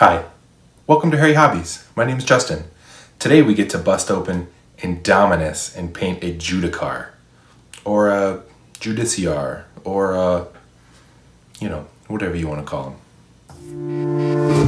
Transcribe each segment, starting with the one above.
Hi, welcome to Hairy Hobbies. My name is Justin. Today we get to bust open Indomitus and paint a Judicar, or a Judiciar, or a, you know, whatever you want to call them.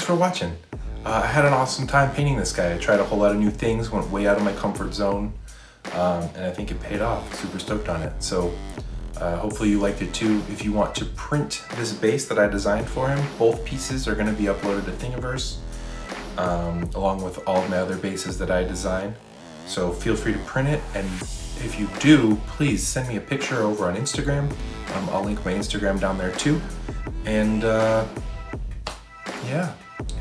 Thanks for watching. Uh, I had an awesome time painting this guy. I tried a whole lot of new things, went way out of my comfort zone, um, and I think it paid off. Super stoked on it. So uh, hopefully you liked it too. If you want to print this base that I designed for him, both pieces are gonna be uploaded to Thingiverse, um, along with all of my other bases that I designed. So feel free to print it, and if you do, please send me a picture over on Instagram. Um, I'll link my Instagram down there too. And uh, yeah,